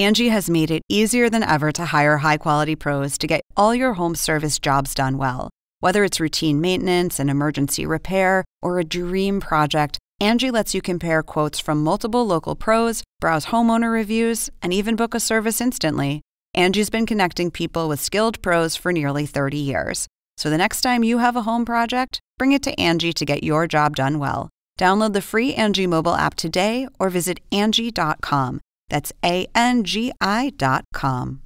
Angie has made it easier than ever to hire high quality pros to get all your home service jobs done well. Whether it's routine maintenance, an emergency repair, or a dream project, Angie lets you compare quotes from multiple local pros, browse homeowner reviews, and even book a service instantly. Angie's been connecting people with skilled pros for nearly 30 years. So the next time you have a home project, bring it to Angie to get your job done well. Download the free Angie mobile app today or visit Angie.com. That's A-N-G-I dot com.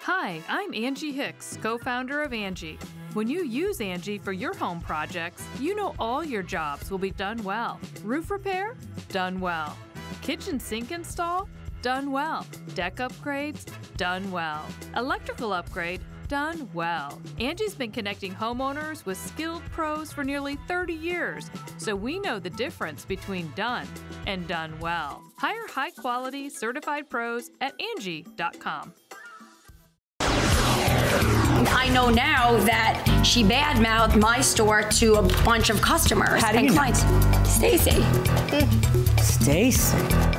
Hi, I'm Angie Hicks, co founder of Angie. When you use Angie for your home projects, you know all your jobs will be done well. Roof repair? Done well. Kitchen sink install? Done well. Deck upgrades? Done well. Electrical upgrade? Done well. Angie's been connecting homeowners with skilled pros for nearly 30 years, so we know the difference between done and done well. Hire high quality certified pros at Angie.com. I know now that she badmouthed my store to a bunch of customers How do and you know? clients. Stacy. Hmm. Stacy.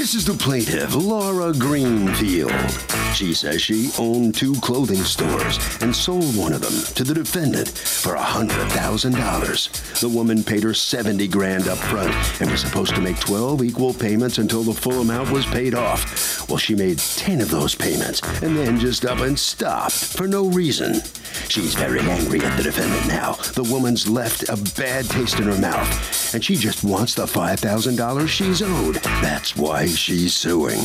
This is the plaintiff, Laura Greenfield. She says she owned two clothing stores and sold one of them to the defendant for $100,000. The woman paid her 70 grand up front and was supposed to make 12 equal payments until the full amount was paid off. Well, she made 10 of those payments and then just up and stopped for no reason. She's very angry at the defendant now. The woman's left a bad taste in her mouth, and she just wants the $5,000 she's owed. That's why she's suing.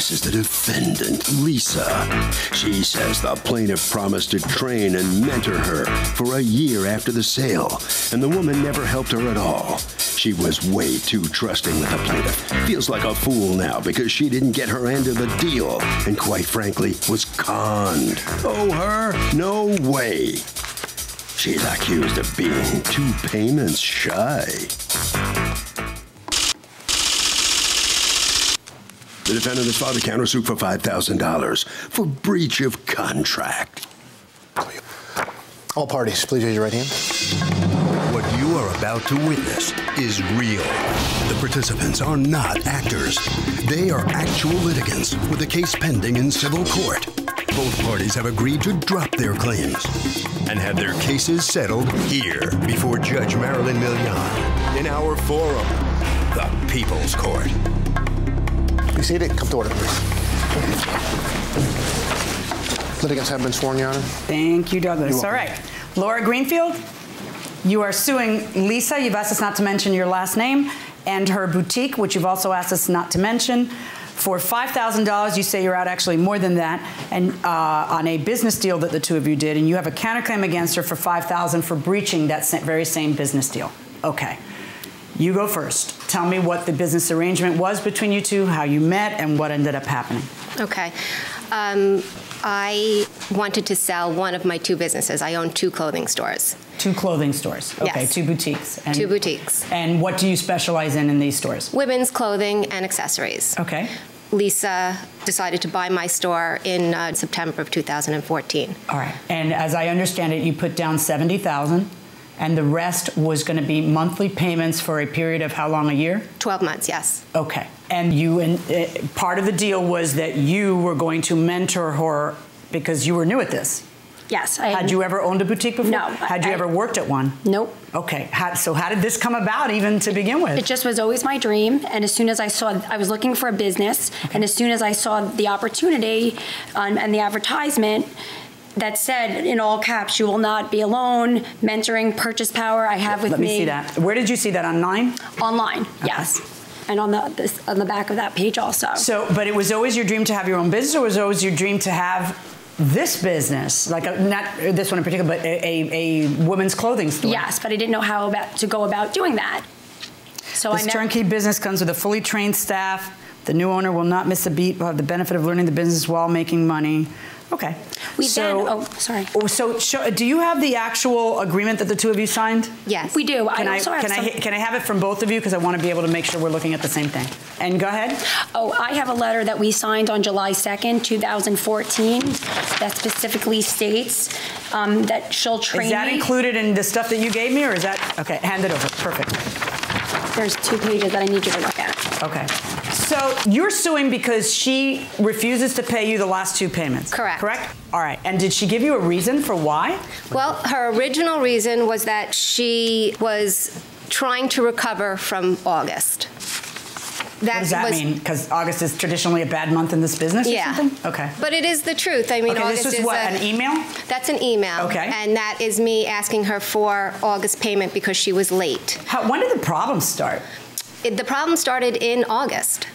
This is the defendant, Lisa. She says the plaintiff promised to train and mentor her for a year after the sale, and the woman never helped her at all. She was way too trusting with the plaintiff. Feels like a fool now because she didn't get her end of the deal, and quite frankly, was conned. Oh, her? No way. She's accused of being two payments shy. The defendant has filed a countersuit for $5,000 for breach of contract. All parties, please raise your right hand. What you are about to witness is real. The participants are not actors. They are actual litigants with a case pending in civil court. Both parties have agreed to drop their claims and have their cases settled here before Judge Marilyn Milian in our forum, the People's Court. Be seated. Come to order, please. Litigants have been sworn, Your Honor. Thank you, Douglas. All right. Laura Greenfield, you are suing Lisa. You've asked us not to mention your last name and her boutique, which you've also asked us not to mention. For $5,000, you say you're out actually more than that, and uh, on a business deal that the two of you did, and you have a counterclaim against her for $5,000 for breaching that very same business deal. Okay. You go first. Tell me what the business arrangement was between you two, how you met, and what ended up happening. Okay. Um, I wanted to sell one of my two businesses. I own two clothing stores. Two clothing stores. Okay, Yes. two boutiques. And, Two boutiques. And what do you specialize in in these stores? Women's clothing and accessories. Okay. Lisa decided to buy my store in uh, September of 2014. All right. And as I understand it, you put down 70,000 and the rest was going to be monthly payments for a period of how long a year? 12 months, yes. Okay. And you and uh, part of the deal was that you were going to mentor her because you were new at this. Yes. I Had you ever owned a boutique before? No, Had you I- ever worked at one? Nope. Okay. How, so how did this come about even to begin with? It just was always my dream, and as soon as I saw, I was looking for a business, and as soon as I saw the opportunity um, and the advertisement that said in all caps, "You will not be alone," mentoring, purchase power. I have with me. Let me see that. Where did you see that online? online. Yes, and on the this, on the back of that page also. So, but it was always your dream to have your own business, or was it always your dream to have this business, like a, not uh, this one in particular, but a, a, a women's clothing store? Yes, but I didn't know how about to go about doing that. So This turnkey business comes with a fully trained staff. The new owner will not miss a beat. Will have the benefit of learning the business while making money. Okay. We so, then- oh, sorry. Oh, so, show, do you have the actual agreement that the two of you signed? Yes. we do. Can I I, also have can, some. I, can I have it from both of you? Because I want to be able to make sure we're looking at the same thing. And go ahead. Oh, I have a letter that we signed on July 2nd, 2014, that specifically states um, that she'll train Is that me. included in the stuff that you gave me, or is that okay? Hand it over. Perfect. There's two pages that I need you to look at. Okay. So you're suing because she refuses to pay you the last two payments. Correct. Correct. All right. And did she give you a reason for why? Well, her original reason was that she was trying to recover from August. That what does that was, mean? Because August is traditionally a bad month in this business or Yeah. something? Okay. But it is the truth. I mean, okay, August this is is what, a- an email? That's an email. Okay. And that is me asking her for August payment because she was late. How, when did the problem start? It, the problem started in August.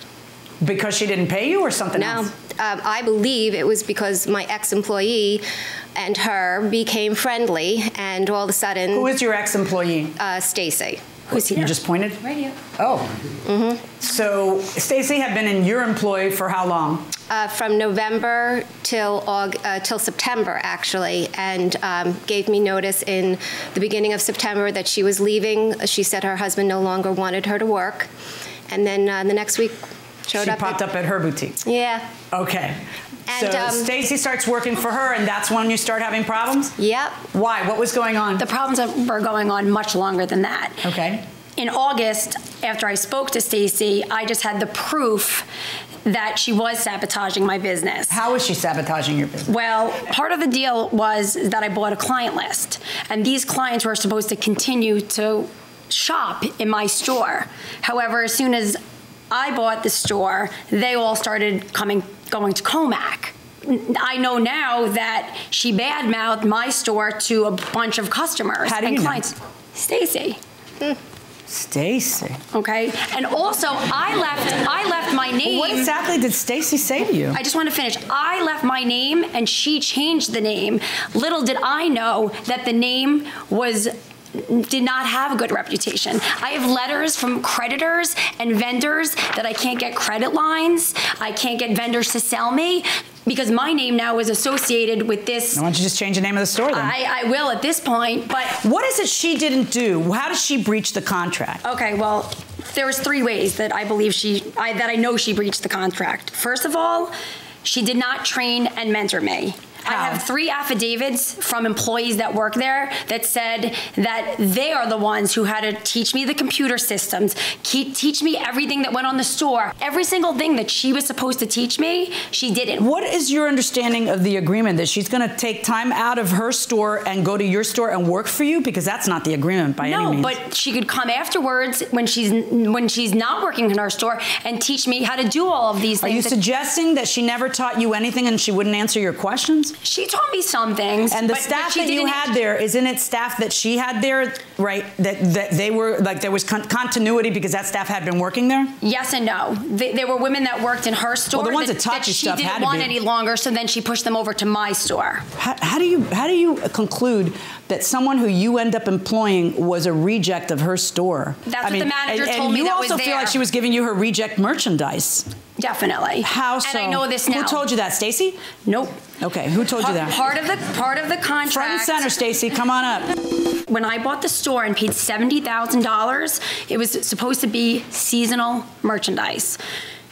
Because she didn't pay you or something No, else? um, I believe it was because my ex-employee and her became friendly, and all of a sudden, Who is your ex-employee? uh, Stacy. Who's here? You just pointed? Right here. Oh. So Stacy had been in your employ for how long? Uh, from November till Aug- uh, till September, actually, and um, gave me notice in the beginning of September that she was leaving. She said her husband no longer wanted her to work, and then uh, the next week showed she up. popped at- up at her boutique. Yeah. Okay. And, so um, Stacy starts working for her, and that's when you start having problems? Yep. Why? What was going on? The problems were going on much longer than that. okay. In August, after I spoke to Stacy, I just had the proof that she was sabotaging my business. How was she sabotaging your business? Well, part of the deal was that I bought a client list, and these clients were supposed to continue to shop in my store. However, as soon as I bought the store, they all started coming, going to Comac. I know now that she badmouthed my store to a bunch of customers How do and you know? clients. Stacy. Hmm. Stacy. Okay, and also I left. I left my name. What exactly did Stacy say to you? I just want to finish. I left my name and she changed the name. Little did I know that the name was did not have a good reputation. I have letters from creditors and vendors that I can't get credit lines. I can't get vendors to sell me because my name now is associated with this. Why don't you just change the name of the store then? I, I will at this point, but what is it she didn't do? How did she breach the contract? Okay, well, there was three ways that I believe she, I, that I know she breached the contract. First of all, she did not train and mentor me. I have three affidavits from employees that work there that said that they are the ones who had to teach me the computer systems, keep, teach me everything that went on the store. Every single thing that she was supposed to teach me, she didn't. What is your understanding of the agreement that she's going to take time out of her store and go to your store and work for you? Because that's not the agreement by any means. No, but she could come afterwards when she's when she's not working in our store and teach me how to do all of these things. Are you that- suggesting that she never taught you anything and she wouldn't answer your questions? She taught me some things. And the but- but staff she that you had there, isn't it staff that she had there, right? That that they were like there was con- continuity because that staff had been working there. Yes and no. Th- there were women that worked in her store. well, the ones that taught you she didn't had want any longer, so then she pushed them over to my store. How, how do you how do you conclude that someone who you end up employing was a reject of her store? That's what the manager and, told and me you that was also feel there. like she was giving you her reject merchandise. Definitely. How so? And I know this now. Who told you that, Stacy? Nope. Okay, who told you that? part of the part of the contract. Front and center, Stacy. Come on up. When I bought the store and paid seventy thousand dollars, it was supposed to be seasonal merchandise.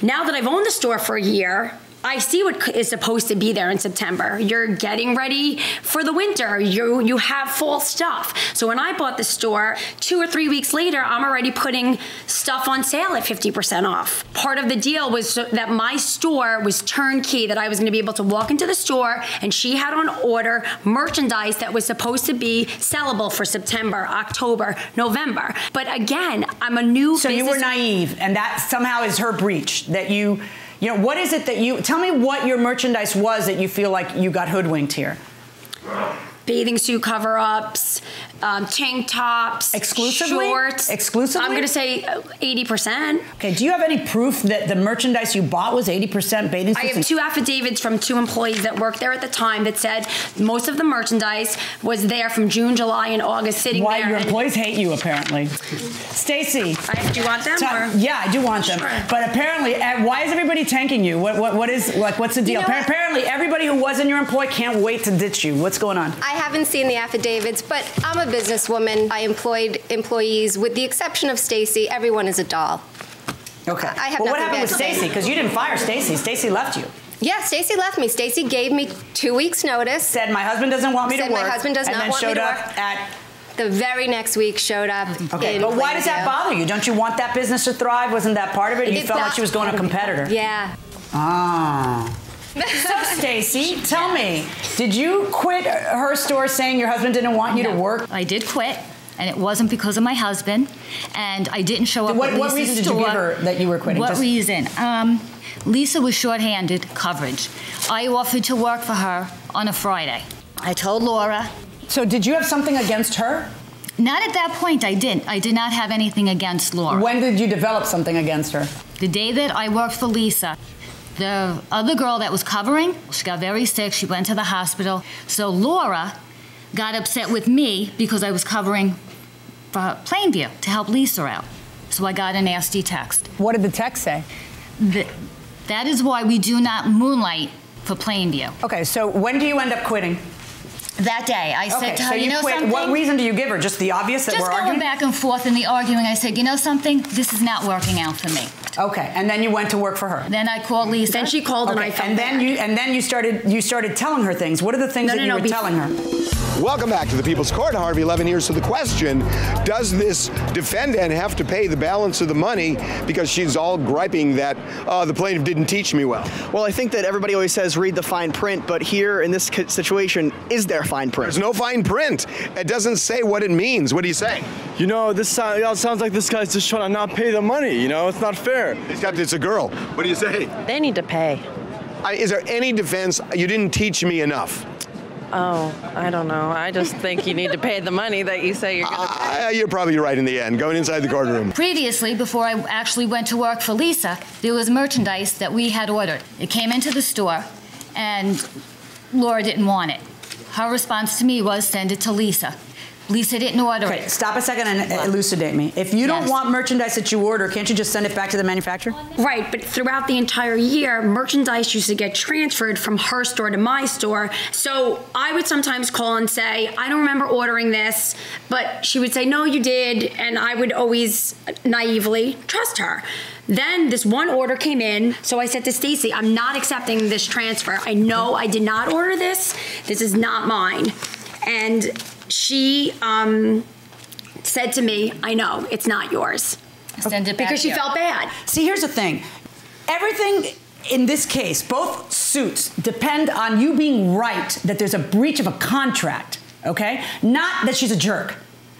Now that I've owned the store for a year. I see what is supposed to be there in September. You're getting ready for the winter. You you have fall stuff. So when I bought the store, two or three weeks later, I'm already putting stuff on sale at 50% off. Part of the deal was so that my store was turnkey, that I was going to be able to walk into the store and she had on order merchandise that was supposed to be sellable for September, October, November. But again, I'm a new So you were naive, and that somehow is her breach. That you, you know, what is it that you? Tell me what your merchandise was that you feel like you got hoodwinked here. bathing suit cover-ups, um, tank tops, Exclusively? shorts. Exclusively? I'm going to say uh, 80%. Okay, do you have any proof that the merchandise you bought was 80% bathing I have two affidavits from two employees that worked there at the time that said most of the merchandise was there from June, July, and August sitting Why there. Why your employees hate you apparently. Stacy. Do you want them, ta- or- yeah, I do want them. Sure. But apparently, uh, why is everybody tanking you? What, what, what is like? What's the deal? know what? apparently, everybody who wasn't your employee can't wait to ditch you. What's going on? I haven't seen the affidavits, but I'm a businesswoman. I employed employees, with the exception of Stacy. Everyone is a doll. Okay. I have well, what happened with. Stacy? Because you didn't fire Stacy. Stacy left you. Yeah, Stacy left me. Stacy gave me two weeks' notice. Said my husband doesn't want me Said to work. Said my husband does not want me to work. And then showed up at. The very next week showed up. Okay, but why does that bother you? Don't you want that business to thrive? Wasn't that part of it? You felt like she was going to a competitor. Yeah. Ah. So, Stacy, tell me, did you quit her store saying your husband didn't want you to work? I did quit, and it wasn't because of my husband, and I didn't show up. What- at what reason did you give her that you were quitting? What Just- reason? Um, Lisa was shorthanded coverage. I offered to work for her on a Friday. I told Laura. So, did you have something against her? Not at that point. I didn't. I did not have anything against Laura. When did you develop something against her? The day that I worked for Lisa, the other girl that was covering, she got very sick. She went to the hospital. So Laura got upset with me because I was covering for Plainview to help Lisa out. So I got a nasty text. What did the text say? Th- that is why we do not moonlight for Plainview. Okay, so when do you end up quitting? That day, I said Okay, to her, so you, you know quit. something? What reason do you give her? Just the obvious that Just we're going arguing? back and forth in the arguing, I said, you know something? This is not working out for me. Okay, and then you went to work for her. Then I called Lisa. Then she called and I Okay, and then bad. you and then you started you started telling her things. What are the things No, that no, you no, were telling her? Welcome back to the People's Court. Harvey Levin years. So the question, does this defendant have to pay the balance of the money because she's all griping that uh, the plaintiff didn't teach me well? Well, I think that everybody always says read the fine print, but here in this situation, is there fine print? There's no fine print. It doesn't say what it means. What do you say? You know, this sound, sounds like this guy's just trying to not pay the money. You know, it's not fair. Except it's a girl. What do you say? They need to pay. I, is there any defense? You didn't teach me enough. Oh, I don't know. I just think you need to pay the money that you say you're going to pay. Uh, you're probably right in the end. Going inside the courtroom. Previously, before I actually went to work for Lisa, there was merchandise that we had ordered. It came into the store, and Laura didn't want it. Her response to me was send it to Lisa. Lisa didn't order Okay, it. stop a second and elucidate me. If you don't want merchandise that you order, can't you just send it back to the manufacturer? Right, but throughout the entire year, merchandise used to get transferred from her store to my store. So I would sometimes call and say, I don't remember ordering this, but she would say, No, you did. And I would always naively trust her. Then this one order came in, so I said to Stacy, I'm not accepting this transfer. I know I did not order this. This is not mine. And she um, said to me, I know, it's not yours. Send it back Because she here. felt bad. See, here's the thing. Everything in this case, both suits depend on you being right that there's a breach of a contract, okay? Not that she's a jerk.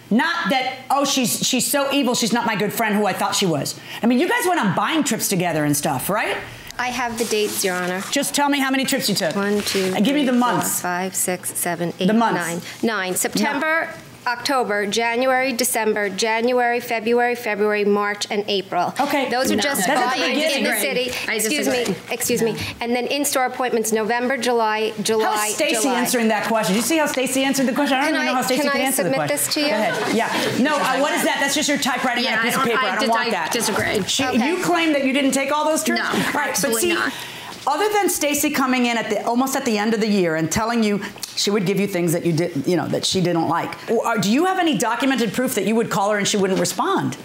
Not that, oh, she's she's so evil, she's not my good friend who I thought she was. I mean, you guys went on buying trips together and stuff, right? I have the dates, Your Honor. Just tell me how many trips you took. One, two, And give me the months. five, six, seven, eight, The months. nine. Nine. September, October, January, December, January, February, February, March, and April. Okay. Those are No. just That's at the in the city. I Excuse me. Excuse me. And then in-store appointments, November, July, July, How's Stacy July. answering that question? You see how Stacy answered the question? I don't Can even I- know how Stacy can I answer the submit this to you? Go ahead. Yeah. No, uh, what is that? That's just your typewriting Yeah, on a I piece of paper. I I, don't did- want I that. disagree. She, Okay. You claim that you didn't take all those trips? No, right, but see, not. Other than Stacy coming in at the almost at the end of the year and telling you she would give you things that you did, you know, that she didn't like. Or, do you have any documented proof that you would call her and she wouldn't respond?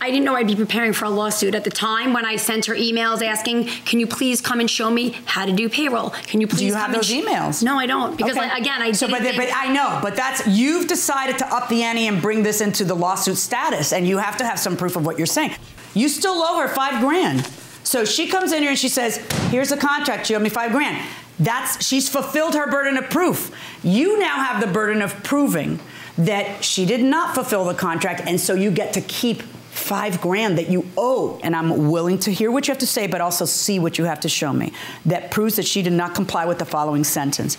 I didn't know I'd be preparing for a lawsuit at the time when I sent her emails asking, "Can you please come and show me how to do payroll? Can you please?" Do you have those sh-" emails? No, I don't. Because Okay. like, again, I so, but, but I know, but that's you've decided to up the ante and bring this into the lawsuit status, and you have to have some proof of what you're saying. You still owe her five grand. So she comes in here and she says, "Here's a contract. You owe me five grand." That's she's fulfilled her burden of proof. You now have the burden of proving that she did not fulfill the contract, and so you get to keep five grand that you owe. And I'm willing to hear what you have to say, but also see what you have to show me that proves that she did not comply with the following sentence.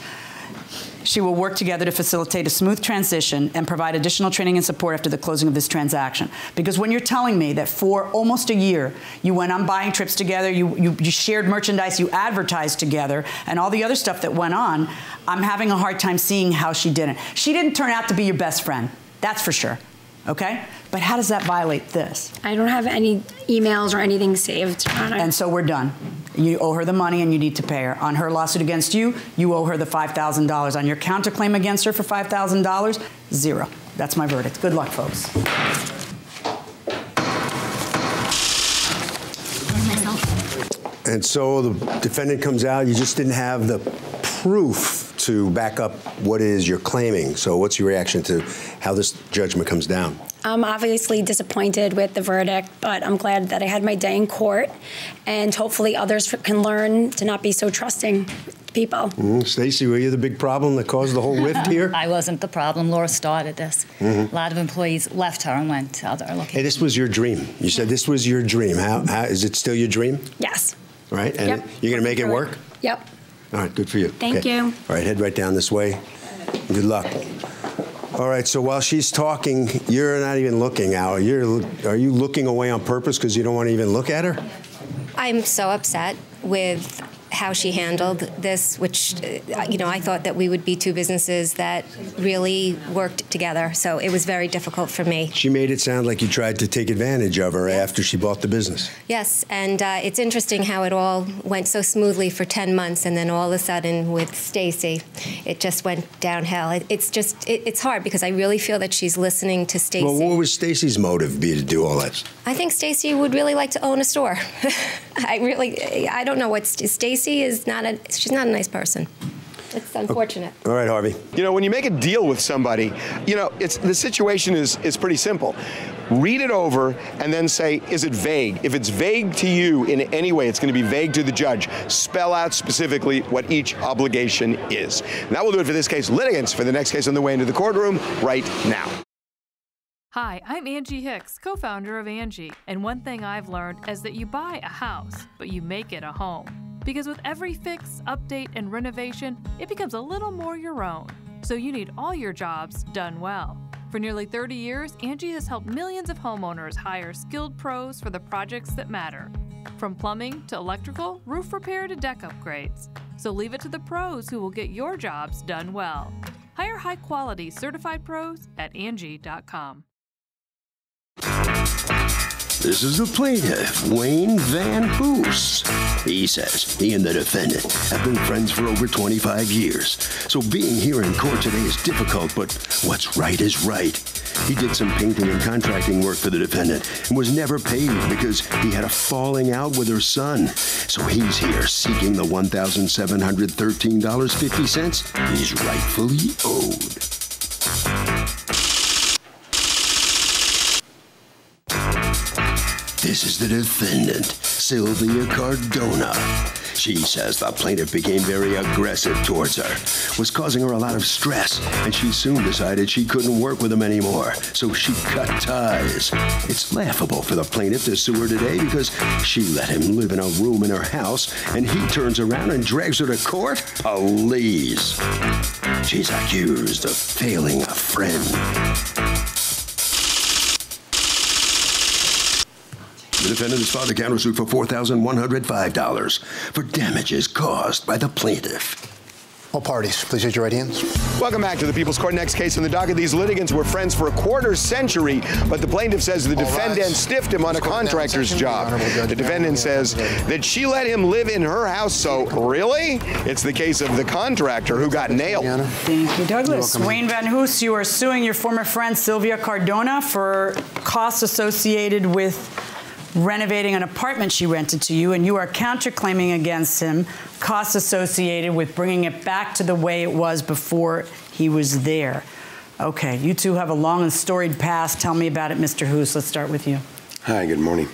She will work together to facilitate a smooth transition and provide additional training and support after the closing of this transaction. Because when you're telling me that for almost a year you went on buying trips together, you, you, you shared merchandise, you advertised together, and all the other stuff that went on, I'm having a hard time seeing how she didn't. She didn't turn out to be your best friend, that's for sure. Okay? But how does that violate this? I don't have any emails or anything saved. And so we're done. You owe her the money and you need to pay her. On her lawsuit against you, you owe her the $5,000. On your counterclaim against her for $5,000, zero. That's my verdict. Good luck, folks. And so the defendant comes out, you just didn't have the proof to back up what it is you're claiming. So what's your reaction to how this judgment comes down? I'm obviously disappointed with the verdict, but I'm glad that I had my day in court, and hopefully others can learn to not be so trusting people. Mm, Stacy, were you the big problem that caused the whole rift here? I wasn't the problem. Laura started this. Mhm. A lot of employees left her and went to other locations. Hey, this was your dream. You said this was your dream. How, how is it still your dream? Yes. Right? And Yep. you're going to make it work? Yep. All right, good for you. Thank Okay. you. All right, head right down this way. Good luck. All right, so while she's talking, you're not even looking, Al. You're, are you looking away on purpose because you don't want to even look at her? I'm so upset with how she handled this, which, uh, you know, I thought that we would be two businesses that really worked together. So it was very difficult for me. She made it sound like you tried to take advantage of her after she bought the business. Yes, and uh, it's interesting how it all went so smoothly for 10 months, and then all of a sudden with Stacy, it just went downhill. It, it's just, it, it's hard because I really feel that she's listening to Stacy. Well, what would Stacy's motive be to do all that? I think Stacy would really like to own a store. I really, I don't know what Stacy is not a. She's not a nice person. It's unfortunate. All right, Harvey. You know, when you make a deal with somebody, you know, it's the situation is is pretty simple. Read it over and then say, is it vague? If it's vague to you in any way, it's going to be vague to the judge. Spell out specifically what each obligation is. And that will do it for this case. Litigants for the next case on the way into the courtroom right now. Hi, I'm Angie Hicks, co founder of Angie. And one thing I've learned is that you buy a house, but you make it a home. Because with every fix, update, and renovation, it becomes a little more your own. So you need all your jobs done well. For nearly 30 years, Angie has helped millions of homeowners hire skilled pros for the projects that matter. From plumbing to electrical, roof repair to deck upgrades. So leave it to the pros who will get your jobs done well. Hire high quality certified pros at Angie.com. This is the plaintiff, Wayne Van Hoos. He says he and the defendant have been friends for over 25 years. So being here in court today is difficult, but what's right is right. He did some painting and contracting work for the defendant and was never paid because he had a falling out with her son. So he's here seeking the $1,713.50 he's rightfully owed. This is the defendant, Sylvia Cardona. She says the plaintiff became very aggressive towards her, was causing her a lot of stress, and she soon decided she couldn't work with him anymore, so she cut ties. It's laughable for the plaintiff to sue her today because she let him live in a room in her house, and he turns around and drags her to court? Please. She's accused of failing a friend. The defendant has filed a countersuit for $4,105 for damages caused by the plaintiff. All parties, please raise your right hands. Welcome back to the People's Court. Next case in the docket. These litigants were friends for a quarter century, but the plaintiff says the defendant stiffed him on a contractor's job. The defendant says that she let him live in her house. So, really? It's the case of the contractor who got nailed. Thank you, Douglas. Wayne Van Hoos, you are suing your former friend Sylvia Cardona for costs associated with renovating an apartment she rented to you, and you are counterclaiming against him costs associated with bringing it back to the way it was before he was there. Okay, you two have a long and storied past. Tell me about it, Mr. Hoos. Let's start with you. Hi, good morning.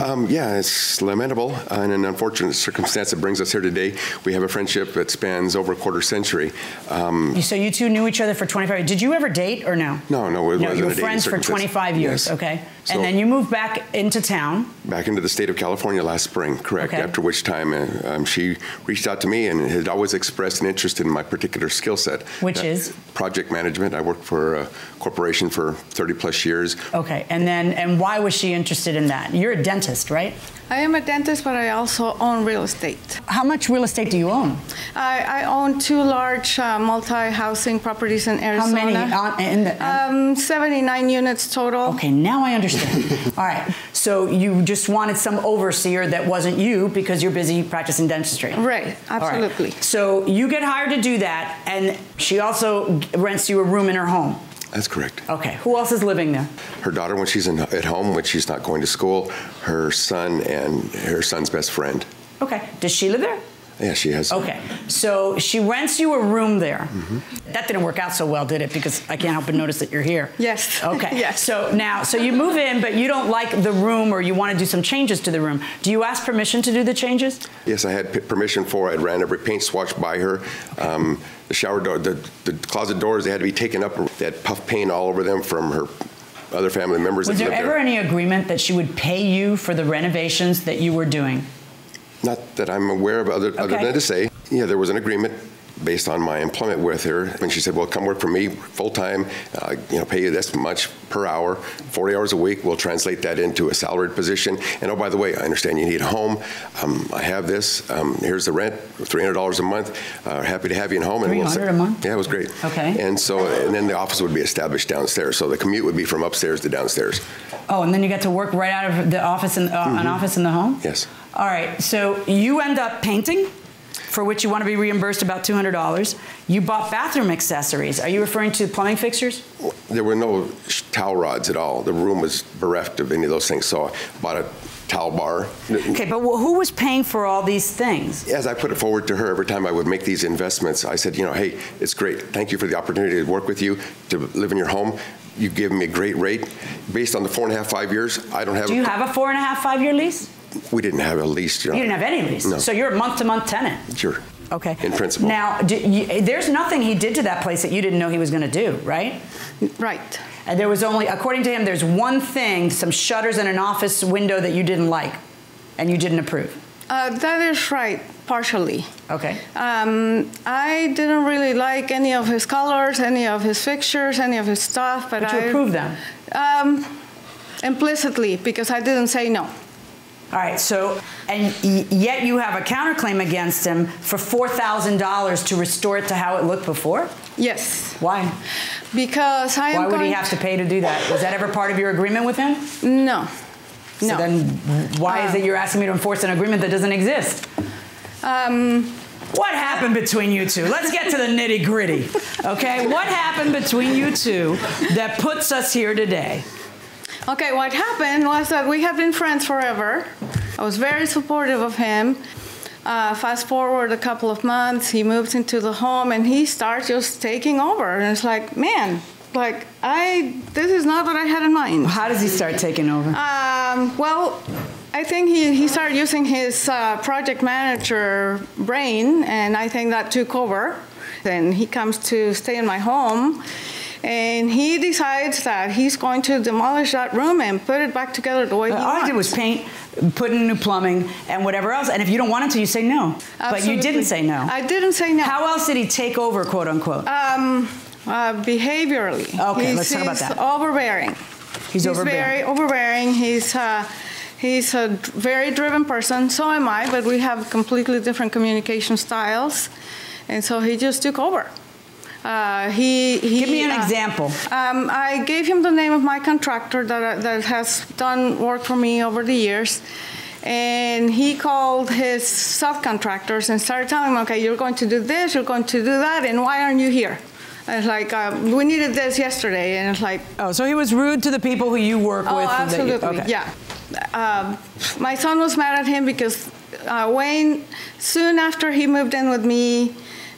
Um, yeah, it's lamentable and an unfortunate circumstance that brings us here today. We have a friendship that spans over a quarter century. Um, So you two knew each other for 25 years. Did you ever date or no? no, no, it No, wasn't you were friends for 25 years, Yes. okay? So- and then you moved back into town. Back into the state of California last spring, correct. Okay. After which time uh, um, she reached out to me and had always expressed an interest in my particular skill set. Which Uh, is? Project management. I worked for a corporation for 30 plus years. Okay, and then, and why was she interested in that? You're a dentist, right? I am a dentist, but I also own real estate. How much real estate do you own? I, I own two large uh, multi-housing properties in Arizona. How many on- in the- Um, 79 units total. Okay, now I understand. All right, so you just wanted some overseer that wasn't you because you're busy practicing dentistry. Right, All right. absolutely. So you get hired to do that, and she also rents you a room in her home. That's correct. Okay, who else is living there? Her daughter, when she's in, at home, when she's not going to school, her son, and her son's best friend. Okay. Does she live there? Yeah, she has. Okay. So she rents you a room there. That didn't work out so well, did it? Because I can't help but notice that you're here. Yes. Okay. Yes. So now, so you move in, but you don't like the room or you want to do some changes to the room. Do you ask permission to do the changes? Yes, I had p- permission for it. I ran every paint swatch by her. Um, the shower door, the, the closet doors, they had to be taken up. They had puff paint all over them from her other family members Was that there ever there. any agreement that she would pay you for the renovations that you were doing? Not that I'm aware of, other, other than to say, yeah, there was an agreement based on my employment with her. And she said, well, come work for me full time, uh, you know, pay you this much per hour, 40 hours a week. We'll translate that into a salaried position. And oh, by the way, I understand you need a home. Um, I have this. Um, here's the rent, $300 a month. Uh, happy to have you in home. And we'll 300 a month? Yeah, it was great. Okay. And so, and then the office would be established downstairs. So the commute would be from upstairs to downstairs. Oh, and then you got to work right out of the office in, uh, an office in the home? Yes. All right, so you end up painting, for which you want to be reimbursed about $200. You bought bathroom accessories. Are you referring to plumbing fixtures? There were no towel rods at all. The room was bereft of any of those things. So I bought a towel bar. Okay, but who was paying for all these things? As I put it forward to her every time I would make these investments, I said, you know, hey, it's great. Thank you for the opportunity to work with you, to live in your home. You give me a great rate. Based on the four and a half, five years, I don't have. Do you have a four and a half, five year lease? We didn't have a lease. You didn't have any lease. No. So you're a month to month tenant. Sure. Okay. In principle. Now, do you, there's nothing he did to that place that you didn't know he was going to do, right? Right. And there was only, according to him, there's one thing, some shutters in an office window that you didn't like and you didn't approve. Uh, that is right, partially. Okay. Um, I didn't really like any of his colors, any of his fixtures, any of his stuff, but, But you I approved them. Um, implicitly, because I didn't say no. All right, so, and yet you have a counterclaim against him for $4,000 to restore it to how it looked before? Yes. Why? Because I am Why would he have to pay to do that? Was that ever part of your agreement with him? No. So No. Then why is it you're asking me to enforce an agreement that doesn't exist? Um, What happened between you two? Let's get to the nitty gritty. Okay, what happened between you two that puts us here today? Okay, what happened was that we have been friends forever. I was very supportive of him. Uh, fast forward a couple of months, he moves into the home and he starts just taking over. And it's like, man, like I, this is not what I had in mind. How does he start taking over? Um, well, I think he, he started using his uh, project manager brain, and I think that took over. Then he comes to stay in my home, and he decides that he's going to demolish that room and put it back together the way he All wants. I did was paint, put in new plumbing, and whatever else. And if you don't want it to, you say no. But you didn't say no. I didn't say no. How else did he take over, quote unquote? Um, uh, behaviorally. Okay, he's, let's talk about he's that. overbearing. He's overbearing. very overbearing. He's uh, he's a very driven person. So am I, but we have completely different communication styles, and so he just took over. Uh, he, he Give me an uh, example. Um, I gave him the name of my contractor that, that has done work for me over the years. And he called his subcontractors and started telling them, okay, you're going to do this, you're going to do that, and why aren't you here? And it's like, uh, we needed this yesterday. And it's like, Oh, so he was rude to the people who you work Oh, with. you- absolutely. okay. Yeah. Um, my son was mad at him because uh, Wayne, soon after he moved in with me,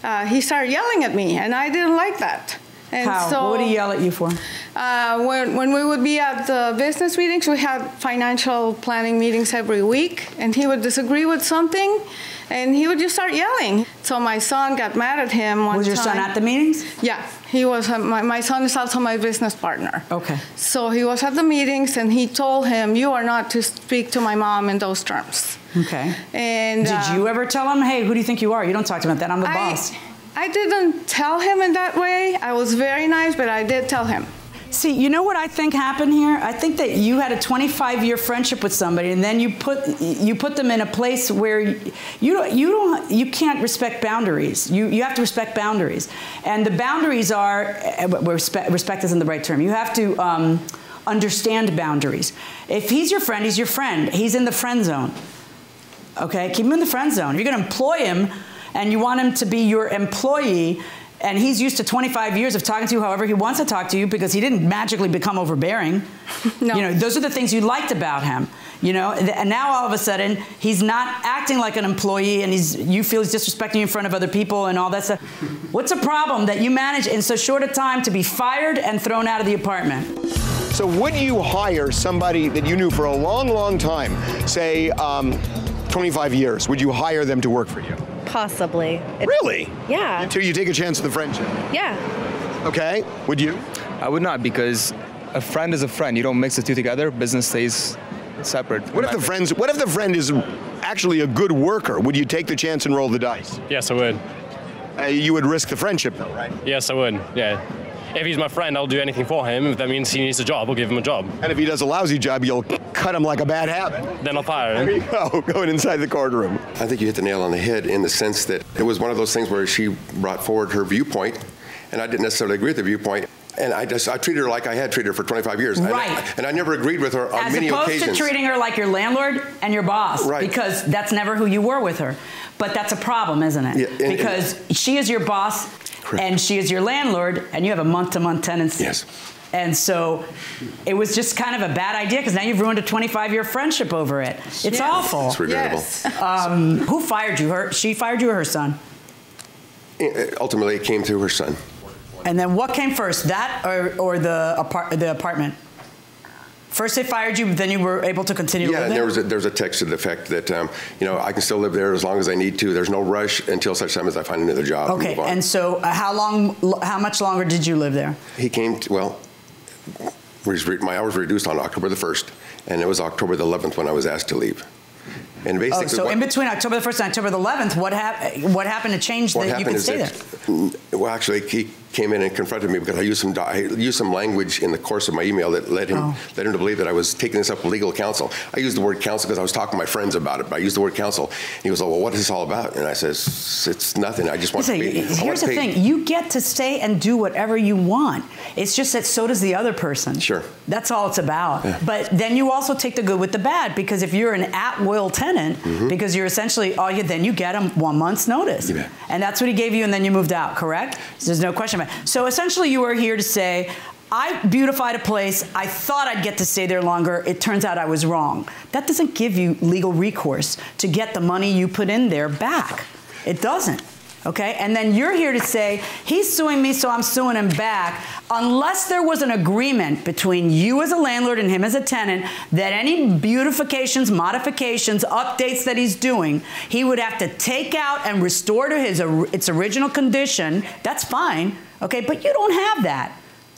uh, he started yelling at me, and I didn't like that. And How? So, what would he yell at you for? Uh, when, when we would be at the business meetings, we had financial planning meetings every week, and he would disagree with something, and he would just start yelling. So my son got mad at him one Was your son at the meetings? Yeah, he was. uh, My, my son is also my business partner. Okay. So he was at the meetings, and he told him, "You are not to speak to my mom in those terms." Okay. And Did uh, you ever tell him, hey, who do you think you are? You don't talk to him like that. I'm the I- boss. I didn't tell him in that way. I was very nice, but I did tell him. See, you know what I think happened here? I think that you had a 25 year friendship with somebody, and then you put you put them in a place where you don't you don't you can't respect boundaries. You you have to respect boundaries, and the boundaries are eh, respect. Respect isn't the right term. You have to. Um, understand boundaries. If he's your friend, he's your friend. He's in the friend zone. Okay, keep him in the friend zone. You're going to employ him, and you want him to be your employee, and he's used to 25 years of talking to you however he wants to talk to you because he didn't magically become overbearing. no. You know, those are the things you liked about him. You know, and now all of a sudden he's not acting like an employee and he's you feel he's disrespecting you in front of other people and all that stuff. What's a problem that you manage in so short a time to be fired and thrown out of the apartment? So would you hire somebody that you knew for a long, long time, say um, 25 years? Would you hire them to work for you? Possibly. It- Really? Yeah. Until you take a chance of the friendship. Yeah. Okay. Would you? I would not because a friend is a friend. You don't mix the two together. Business stays separate. What if the friends? What if the friend is actually a good worker? Would you take the chance and roll the dice? Yes, I would. Uh, you would risk the friendship, though, right? Yes, I would. Yeah. If he's my friend, I'll do anything for him. If that means he needs a job, I'll give him a job. And if he does a lousy job, you'll cut him like a bad habit. Then I'll fire him. There you go, going inside the courtroom. I think you hit the nail on the head in the sense that it was one of those things where she brought forward her viewpoint, and I didn't necessarily agree with the viewpoint. And I just I treated her like I had treated her for 25 years. And I- Right. And I, never agreed with her on As many opposed occasions. to treating her like your landlord and your boss, Right. because that's never who you were with her. But that's a problem, isn't it? Yeah, and- because she is your boss and she is your landlord, and you have a month-to-month tenancy. Yes. And so it was just kind of a bad idea because now you've ruined a 25-year friendship over it. It's Yes. awful. It's regrettable. Um, who fired you? Her? She fired you or her son? Uh, Ultimately, it came through her son. And then what came first, that or, or the, apart- the apartment? First they fired you, then you were able to continue Yeah, and there? was a, there was a text to the effect that um, you know I can still live there as long as I need to. There's no rush until such time as I find another job. Okay, move on. and so uh, how long, how much longer did you live there? He came, to, well, my hours were reduced on October the 1st, and it was October the 11th when I was asked to leave. And basically, Oh, so what, in between October the 1st and October the 11th, what, hap- what happened to change that you could stay there? well, actually, he came in and confronted me because I used some I used some language in the course of my email that led him Oh. led him to believe that I was taking this up with legal counsel. I used the word counsel because I was talking to my friends about it, but I used the word counsel. He was like, "Well, what is this all about?" And I says, "It's nothing. I just want Listen, to pay." Here's to the pay- thing. You get to stay and do whatever you want. It's just that so does the other person. Sure. That's all it's about. But then you also take the good with the bad because if you're an at-will tenant, Mm-hmm. because you're essentially all you then you get a one month's notice, yeah. and that's what he gave you, and then you moved out. Correct? So There's no question So essentially, you are here to say. I beautified a place. I thought I'd get to stay there longer. It turns out I was wrong. That doesn't give you legal recourse to get the money you put in there back. It doesn't. Okay? And then you're here to say, he's suing me, so I'm suing him back. Unless there was an agreement between you as a landlord and him as a tenant that any beautifications, modifications, updates that he's doing, he would have to take out and restore to his its original condition. That's fine. Okay? But you don't have that.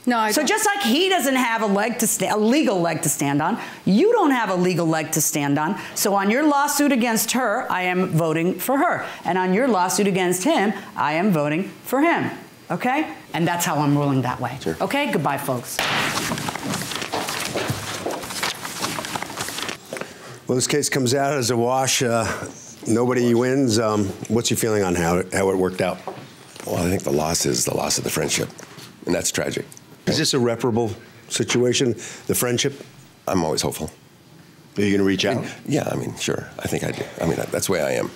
No, I so don't. just like he doesn't have a leg to sta- a legal leg to stand on, you don't have a legal leg to stand on. So on your lawsuit against her, I am voting for her, and on your lawsuit against him, I am voting for him. Okay? And that's how I'm ruling that way. Okay? Goodbye, folks. Well, this case comes out as a wash. Uh, nobody wins. Um, what's your feeling on how it, how it worked out? Well, I think the loss is the loss of the friendship, and that's tragic. Is this a reparable situation, the friendship? I'm always hopeful. Are you going to reach out? Yeah, I mean, sure. I think I do. I mean, that's the way I am.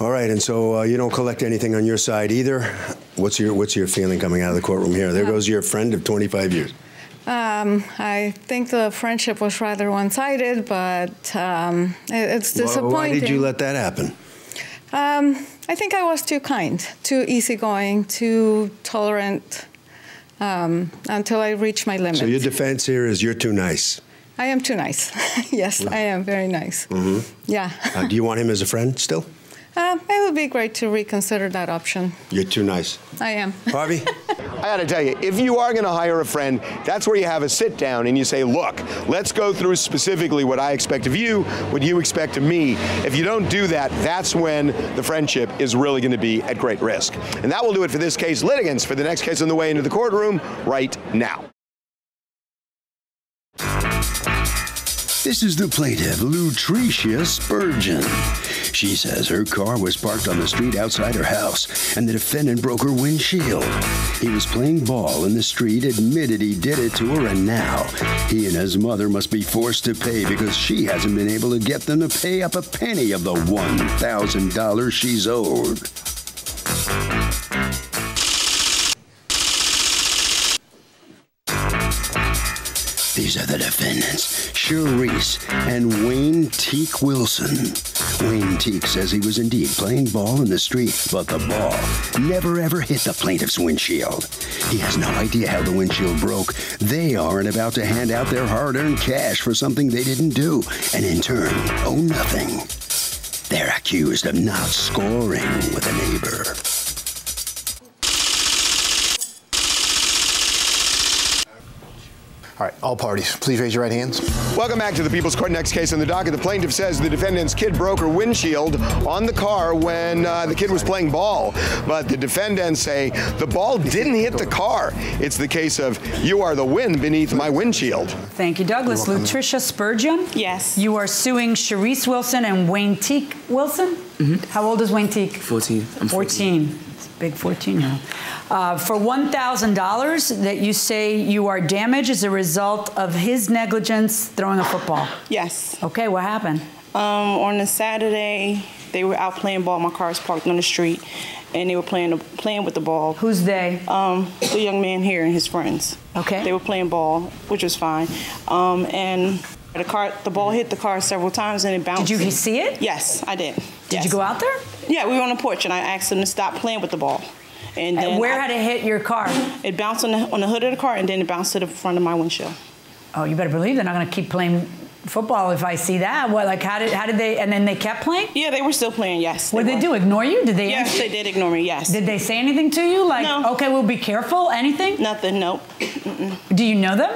All right, and so uh, you don't collect anything on your side either. What's your What's your feeling coming out of the courtroom here? There goes your friend of 25 years. Um, I think the friendship was rather one-sided, but um, it- it's disappointing. Why did you let that happen? Um, I think I was too kind, too easygoing, too tolerant um, until I reached my limit. So your defense here is you're too nice. I am too nice. yes, I am very nice. hmm Yeah. Uh, do you want him as a friend still? Um, it would be great to reconsider that option. You're too nice. I am. Harvey? I got to tell you, if you are going to hire a friend, that's where you have a sit down and you say, look, let's go through specifically what I expect of you, what you expect of me. If you don't do that, that's when the friendship is really going to be at great risk. And that will do it for this case. Litigants for the next case on the way into the courtroom right now. This is the plaintiff, Lutricia Spurgeon. She says her car was parked on the street outside her house, and the defendant broke her windshield. He was playing ball in the street, admitted he did it to her, and now he and his mother must be forced to pay because she hasn't been able to get them to pay up a penny of the $1,000 she's owed. These are the defendants, Sharice and Wayne Teak Wilson. Wayne Teak says he was indeed playing ball in the street, but the ball never ever hit the plaintiff's windshield. He has no idea how the windshield broke. They aren't about to hand out their hard earned cash for something they didn't do, and in turn, owe nothing. They're accused of not scoring with a neighbor. All right, all parties, please raise your right hands. Welcome back to the People's Court. Next case on the docket. The plaintiff says the defendant's kid broke her windshield on the car when uh, the kid was playing ball. But the defendants say the ball didn't hit the car. It's the case of you are the wind beneath my windshield. Thank you, Douglas. Lutricia Spurgeon? Yes. You are suing Sharice Wilson and Wayne Teak Wilson? Mm-hmm. How old is Wayne Teak? 14. I'm 14. It's a big 14 year old. Uh, for $1,000 that you say you are damaged as a result of his negligence throwing a football. Yes. Okay, what happened? Um, on a Saturday, they were out playing ball. My car was parked on the street, and they were playing playing with the ball. Who's they? Um, the young man here and his friends. Okay. They were playing ball, which was fine. Um, and the car, the ball hit the car several times, and it bounced. Did you see it? Yes, I did. Did you go out there? Yeah, we were on the porch, and I asked them to stop playing with the ball. And, And then where I- had it hit your car? It bounced on the, on the hood of the car, and then it bounced to the front of my windshield. Oh, you better believe they're not going to keep playing football if I see that. What, like, how did how did they? And then they kept playing. Yeah, they were still playing. Yes. What did they do? Ignore you? Did they? Yes, they did ignore me. Yes. Did they say anything to you? Like, No. okay, we'll be careful. Anything? Nothing. Nope. Do you know them?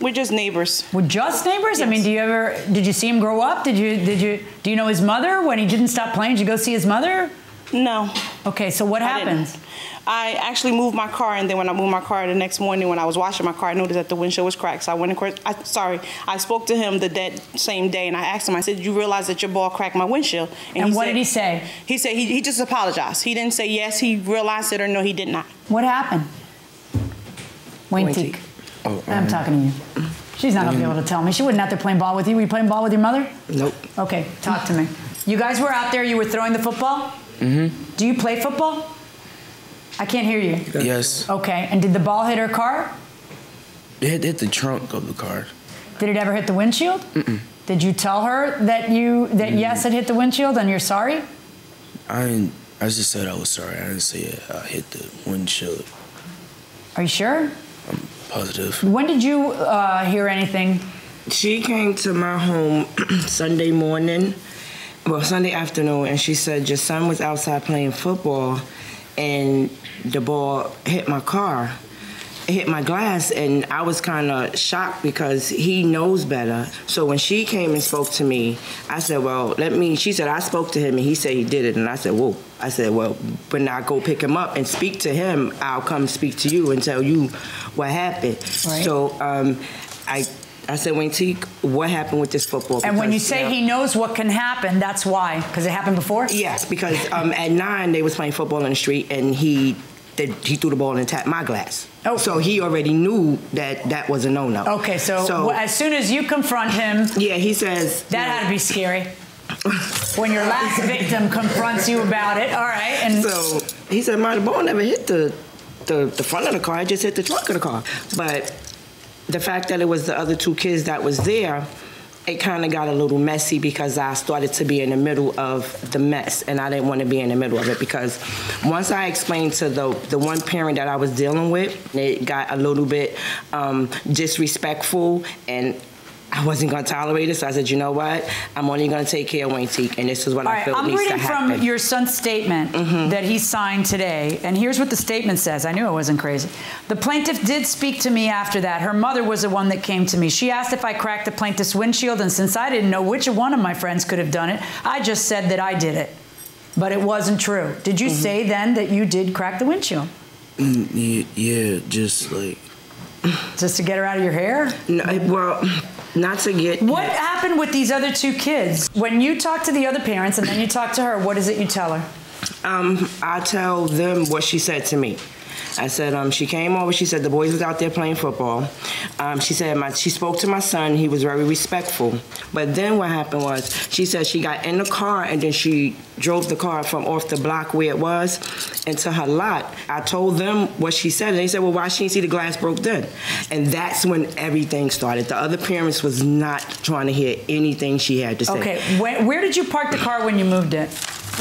We're just neighbors. We're just neighbors. I mean, do you ever? Did you see him grow up? Did you? Did you? Do you know his mother? When he didn't stop playing, did you go see his mother? No. Okay, so what I didn't. happened? I actually moved my car, and then when I moved my car the next morning, when I was washing my car, I noticed that the windshield was cracked. So I went across. I, sorry, I spoke to him the that same day, and I asked him. I said, "Did you realize that your ball cracked my windshield?" And what did he say? He said he, he just apologized. He didn't say yes, he realized it, or no, he did not. What happened? Wayne Teak. Oh, I'm talking to you. She's not gonna be able to tell me. She wasn't out there playing ball with you. Were you playing ball with your mother? Nope. Okay, talk to me. You guys were out there. You were throwing the football. Mm-hmm. Do you play football? I can't hear you. Yes. Okay, and did the ball hit her car? It hit, hit the trunk of the car. Did it ever hit the windshield? Mm-mm. Did you tell her that you that yes it hit the windshield and you're sorry? I I just said I was sorry. I didn't say it, I hit the windshield. Are you sure? Positive. When did you uh, hear anything? She came to my home Sunday morning, well, Sunday afternoon, and she said your son was outside playing football and the ball hit my car. It hit my glass, and I was kind of shocked because he knows better. So when she came and spoke to me, I said, Well, let me. She said, I spoke to him, and he said he did it. And I said, Whoa. I said, Well, when I go pick him up and speak to him, I'll come speak to you and tell you what happened. Right. So um, I. I said, Wayne Teak, what happened with this football? And when you Because, say know, he knows what can happen, that's why, because it happened before. Yes, because um, at nine they was playing football in the street, and he that he threw the ball and tapped my glass. Oh, so he already knew that that was a no no. Okay, so, w- as soon as you confront him, yeah, he says that had to be scary. when your last victim confronts you about it, all right, and so he said my ball never hit the, the the front of the car; it just hit the trunk of the car. But the fact that it was the other two kids that was there. It kind of got a little messy because I started to be in the middle of the mess, and I didn't want to be in the middle of it because once I explained to the the one parent that I was dealing with, it got a little bit um, disrespectful, and I wasn't going to tolerate it. So I said, you know what? I'm only going to take care of Wayne Teak, and this is what All I right, feel I'm needs reading to happen. from your son's statement that he signed today, and here's what the statement says. I knew I wasn't crazy. The plaintiff did speak to me after that. Her mother was the one that came to me. She asked if I cracked the plaintiff's windshield, and since I didn't know which one of my friends could have done it, I just said that I did it. But it wasn't true. Did you say then that you did crack the windshield? Mm, yeah, yeah, just like. Just to get her out of your hair? No, well, not to get. What happened with these other two kids? When you talk to the other parents and then you talk to her, what is it you tell her? Um, I tell them what she said to me. I said, um, she came over. She said the boys was out there playing football. Um, she said my, she spoke to my son. He was very respectful. But then what happened was she said she got in the car and then she drove the car from off the block where it was into her lot. I told them what she said, and they said, "Well, why she didn't see the glass broke then?" And that's when everything started. The other parents was not trying to hear anything she had to say. Okay, when, where did you park the car when you moved it?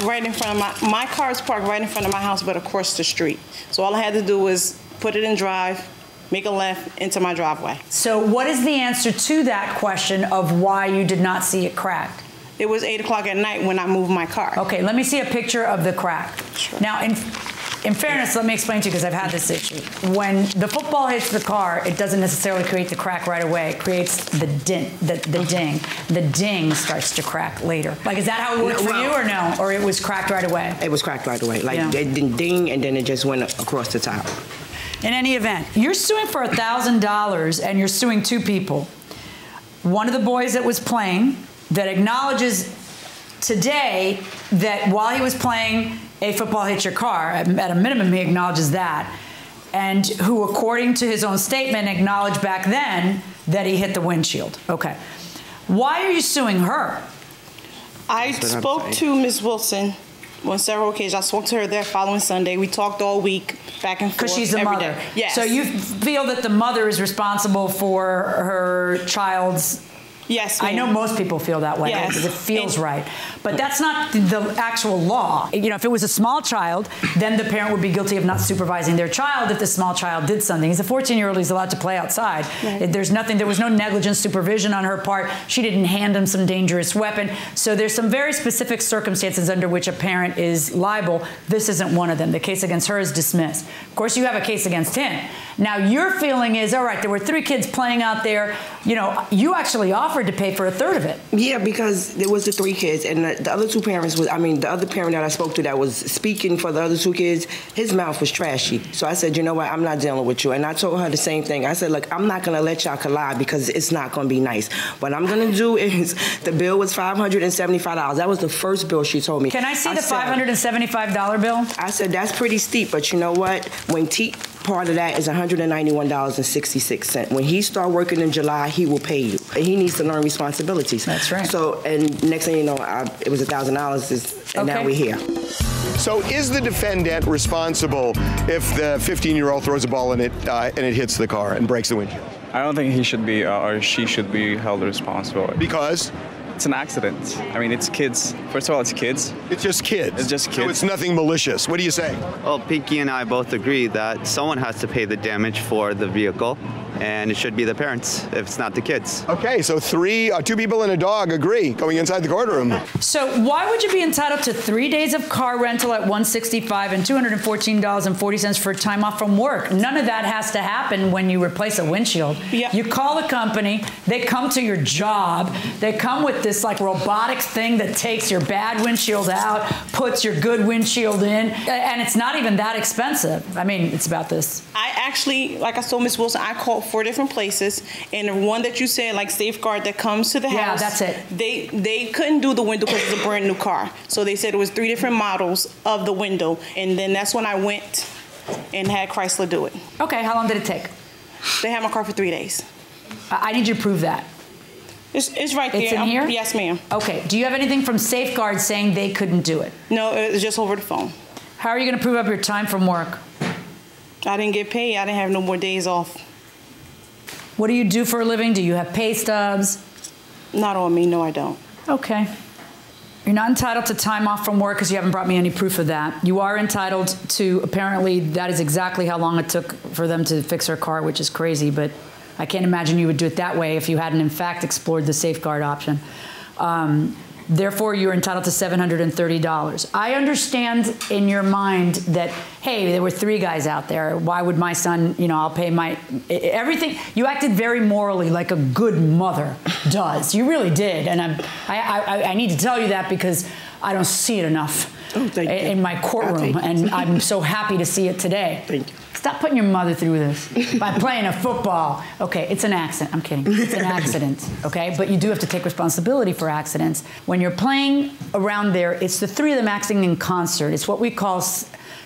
Right in front of my, my car is parked right in front of my house, but across the street. So all I had to do was put it in drive, make a left into my driveway. So, what is the answer to that question of why you did not see it cracked? It was 8 o'clock at night when I moved my car. Okay, let me see a picture of the crack. Now, in, in fairness, let me explain to you because I've had this issue. When the football hits the car, it doesn't necessarily create the crack right away. It creates the ding. The, the ding. The ding starts to crack later. Like, is that how it worked No, for well- you, or no? Or it was cracked right away? It was cracked right away. Like Yeah. it didn't ding, and then it just went across the top. In any event, you're suing for $1,000 and you're suing two people. One of the boys that was playing that acknowledges today that while he was playing, a football hit your car. At at a minimum, he acknowledges that. And who, according to his own statement, acknowledged back then that he hit the windshield. Okay. Why are you suing her? I That's what I'm spoke to Ms. Wilson on several occasions. I spoke to her there following Sunday. We talked all week, back and forth. Because she's the every mother. day. Yes. So you feel that the mother is responsible for her child's. Yes. I know most people feel that way. Yes. because It feels right. But that's not the actual law. You know, if it was a small child, then the parent would be guilty of not supervising their child if the small child did something. He's a 14 year old, he's allowed to play outside. Right. There's nothing, there was no negligent supervision on her part. She didn't hand him some dangerous weapon. So there's some very specific circumstances under which a parent is liable. This isn't one of them. The case against her is dismissed. Of course, you have a case against him. Now, your feeling is all right, there were three kids playing out there. You know, you actually offered to pay for a third of it. Yeah, because there was the three kids, and the, the other two parents was. I mean, the other parent that I spoke to that was speaking for the other two kids. His mouth was trashy. So I said, you know what? I'm not dealing with you. And I told her the same thing. I said, look, I'm not gonna let y'all collide because it's not gonna be nice. What I'm gonna do is the bill was five hundred and seventy-five dollars. That was the first bill she told me. Can I see the said- $575 bill? I said that's pretty steep, but you know what? When T part of that is $191.66. When he start working in July, he will pay you. And he needs to learn responsibilities. That's right. So, and next thing you know, I, it was $1,000, and now we're here. So is the defendant responsible if the 15-year-old throws a ball and it uh, and it hits the car and breaks the windshield? I don't think he should be uh, or she should be held responsible. Because? It's an accident. I mean, it's kids. First of all, it's kids. It's just kids. It's just kids. So it's nothing malicious. What do you say? Well, Pinky and I both agree that someone has to pay the damage for the vehicle, and it should be the parents if it's not the kids. Okay, so three, uh, two people and a dog agree going inside the courtroom. So why would you be entitled to three days of car rental at 165 and $214.40 for time off from work? None of that has to happen when you replace a windshield. Yeah. You call a company, they come to your job, they come with this like robotic thing that takes your bad windshield out, puts your good windshield in, and it's not even that expensive. I mean, it's about this. I actually, like I told Miss Wilson, I called four different places, and the one that you said, like Safeguard, that comes to the Yeah, house. that's it. They they couldn't do the window because it's a brand new car, so they said it was three different models of the window, and then that's when I went and had Chrysler do it. Okay, how long did it take? They had my car for three days. I need you to prove that. It's, it's right It's there. in I'm- here? Yes, ma'am. Okay, do you have anything from Safeguard saying they couldn't do it? No, it's just over the phone. How are you going to prove up your time from work? I didn't get paid. I didn't have no more days off. What do you do for a living? Do you have pay stubs? Not on me. No, I don't. Okay. You're not entitled to time off from work because you haven't brought me any proof of that. You are entitled to, apparently, that is exactly how long it took for them to fix her car, which is crazy, but I can't imagine you would do it that way if you hadn't, in fact, explored the safeguard option. Um, therefore, you're entitled to $730. I understand in your mind that, hey, there were three guys out there. Why would my son, you know, I'll pay my everything. You acted very morally like a good mother does. You really did. And I'm, I, I, I need to tell you that because I don't see it enough Oh, in my courtroom. And I'm so happy to see it today. Thank you. Stop putting your mother through this by playing a football. Okay, it's an accident. I'm kidding. It's an accident. Okay, but you do have to take responsibility for accidents. When you're playing around there, it's the three of them acting in concert. It's what we call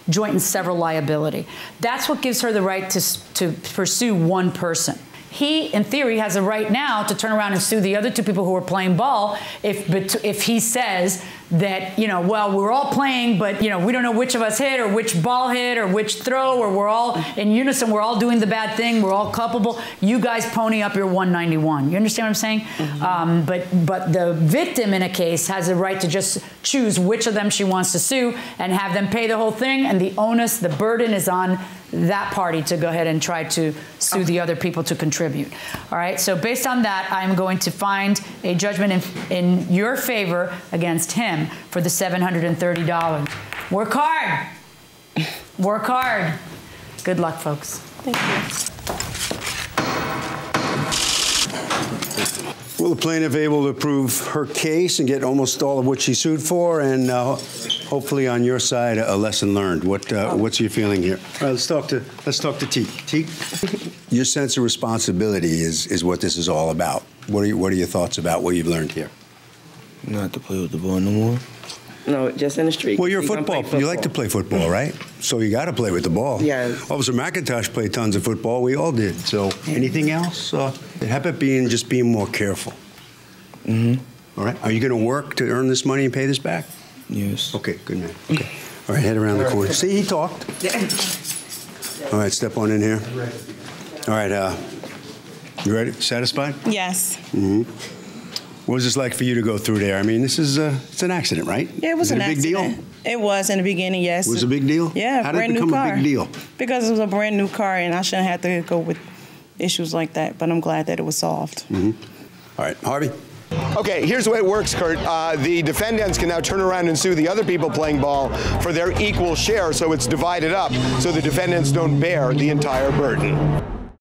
joint and several liability. That's what gives her the right to, to pursue one person. He, in theory, has a right now to turn around and sue the other two people who are playing ball if, if he says that, you know, well, we're all playing, but, you know, we don't know which of us hit or which ball hit or which throw, or we're all in unison, we're all doing the bad thing, we're all culpable. You guys pony up your 191. You understand what I'm saying? Um, but, but the victim in a case has a right to just choose which of them she wants to sue and have them pay the whole thing, and the onus, the burden is on that party to go ahead and try to sue the other people to contribute. All right, so based on that, I'm going to find a judgment in, in your favor against him for the $730. Work hard. Work hard. Good luck, folks. Thank you. Will the plaintiff able to prove her case and get almost all of what she sued for, and uh, hopefully on your side a lesson learned? What uh, what's your feeling here? All right, let's talk to let's talk to Teak. Teak, your sense of responsibility is is what this is all about. What are you, what are your thoughts about what you've learned here? Not to play with the ball no more. No, just in the street. Well, you're a We football. You like to play football, right? So you got to play with the ball. Yes. Officer McIntosh played tons of football. We all did. So anything else? Uh, how about being just being more careful? Mm-hmm. All right. Are you going to work to earn this money and pay this back? Yes. Okay. Good man. Okay. All right. Head around the corner. See, he talked. All right. Step on in here. All right. Uh, you ready? Satisfied? Yes. Mm-hmm. What was this like for you to go through there? I mean, this is a, it's an accident, right? Yeah, it was Is an it a big accident. deal? It was in the beginning, yes. It was a big deal? Yeah, How did it brand new become a car. big deal? Because it was a brand new car, and I shouldn't have to go with issues like that. But I'm glad that it was solved. Mm-hmm. All right, Harvey. Okay, here's the way it works, Curt. Uh, the defendants can now turn around and sue the other people playing ball for their equal share, so it's divided up, so the defendants don't bear the entire burden.